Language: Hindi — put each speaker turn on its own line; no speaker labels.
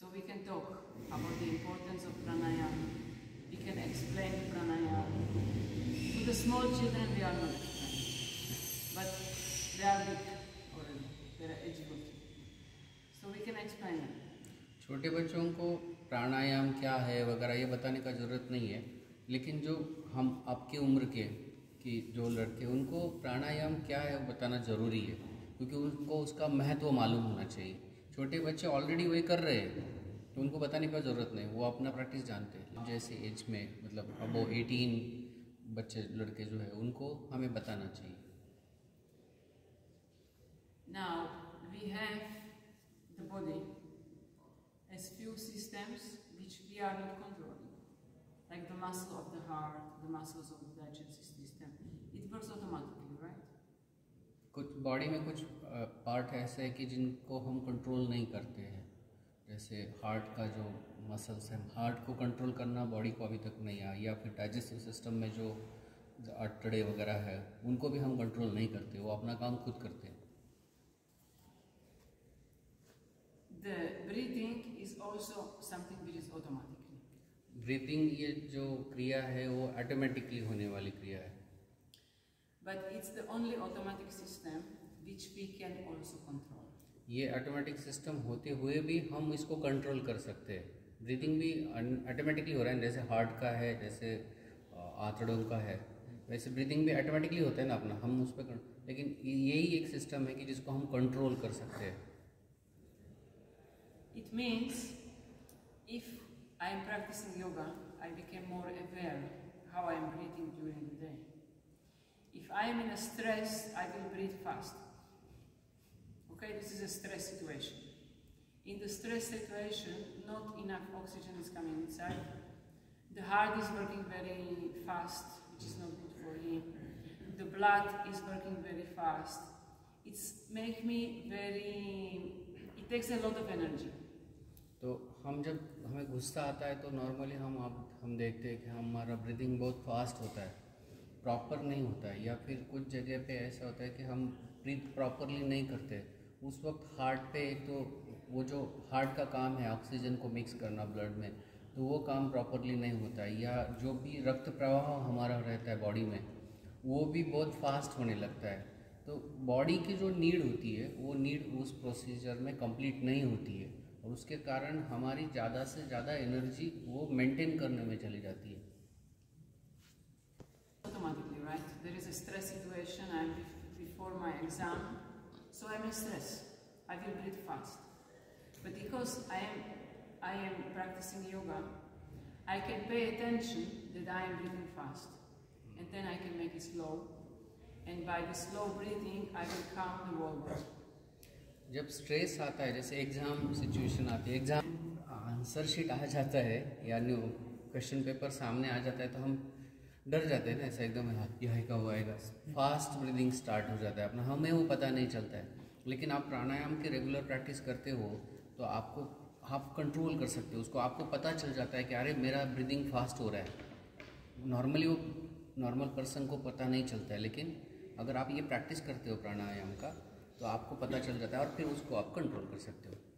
So we can talk about the importance of pranayama. We can explain pranayama. To the small children we are not explaining. But they are big already. They are educated. So we can explain them.
छोटे बच्चों को प्राणायाम क्या है वगैरह ये बताने का ज़रूरत नहीं है लेकिन जो हम आपके उम्र के कि जो लड़के उनको प्राणायाम क्या है वो बताना ज़रूरी है क्योंकि उनको उसका महत्व मालूम होना चाहिए छोटे बच्चे ऑलरेडी वही कर रहे हैं तो उनको बताने की ज़रूरत नहीं वो अपना प्रैक्टिस जानते हैं जैसे एज में मतलब अब वो एटीन बच्चे लड़के जो है उनको हमें बताना चाहिए
Now we have the body as few systems which we are not controlling, like the muscle of the heart, the muscles of the digestive system. It works automatically,
body में कुछ पार्ट ऐसे है कि जिनको हम कंट्रोल नहीं करते हैं। जैसे हार्ट का जो मसल्स हैं हार्ट को कंट्रोल करना बॉडी को अभी तक नहीं आया या फिर डाइजेस्टिव सिस्टम में जो अटड़े वगैरह है उनको भी हम कंट्रोल नहीं करते वो अपना काम खुद करते हैं।
The breathing is also something which is automatically.
Breathing ये जो क्रिया है वो ऑटोमेटिकली होने वाली क्रिया है।
but it's the only automatic system which we can also control.
ये ऑटोमेटिक सिस्टम होते हुए भी हम इसको कंट्रोल कर सकते हैं। ब्रीथिंग भी ऑटोमेटिकली हो रहा है जैसे हार्ट का है जैसे आंतड़ों का है। वैसे ब्रीथिंग भी ऑटोमेटिकली होता है ना अपना हम उस पर लेकिन यही एक सिस्टम है कि जिसको हम कंट्रोल कर सकते हैं।
It means if I am practicing yoga I became more aware how I If I am in a stress, I will breathe fast. Okay, this is a stress situation. In the stress situation, not enough oxygen is coming inside. The heart is working very fast, which is not good for him. The blood is working very fast. It's make me very. It takes a lot of energy.
तो हम जब हमें गुस्सा आता है तो नॉर्मली हम आप हम देखते हैं कि हमारा ब्रीदिंग बहुत फास्ट होता है Proper नहीं होता है, या फिर कुछ जगह पे ऐसा होता है कि हम ब्रीथ प्रॉपरली नहीं करते उस वक्त हार्ट पे एक तो वो जो हार्ट का काम है ऑक्सीजन को मिक्स करना ब्लड में तो वो काम प्रॉपरली नहीं होता है। या जो भी रक्त प्रवाह हमारा रहता है बॉडी में, वो भी बहुत फास्ट होने लगता है। तो बॉडी की जो नीड होती है, वो नीड उस प्रोसीजर में कंप्लीट नहीं होती है। और उसके कारण हमारी ज़्यादा से ज़्यादा एनर्जी वो मेंटेन करने में चली जाती है।
right? There is a stress situation, I'm before my exam, so I'm in stress. I will breathe fast. But because I am, I am practicing yoga, I can pay attention that I am breathing fast. And then I can make it slow. And by the slow breathing, I will calm the whole body.
जब स्ट्रेस आता है जैसे एग्ज़ाम सिचुएशन आती है एग्ज़ाम आंसर शीट आ जाता है यानी क्वेश्चन पेपर सामने आ जाता है तो हम डर जाते हैं ना ऐसा एकदम यही का वो आएगा। फास्ट ब्रीदिंग स्टार्ट हो जाता है अपना। हमें वो पता नहीं चलता है। लेकिन आप प्राणायाम की रेगुलर प्रैक्टिस करते हो तो आपको, आप कंट्रोल कर सकते हो। उसको आपको पता चल जाता है कि, अरे, मेरा ब्रीदिंग फास्ट हो रहा है। नॉर्मली वो नॉर्मल पर्सन को पता नहीं चलता है। लेकिन अगर आप ये प्रैक्टिस करते हो प्राणायाम का तो आपको पता चल जाता है और फिर उसको आप कंट्रोल कर सकते हो।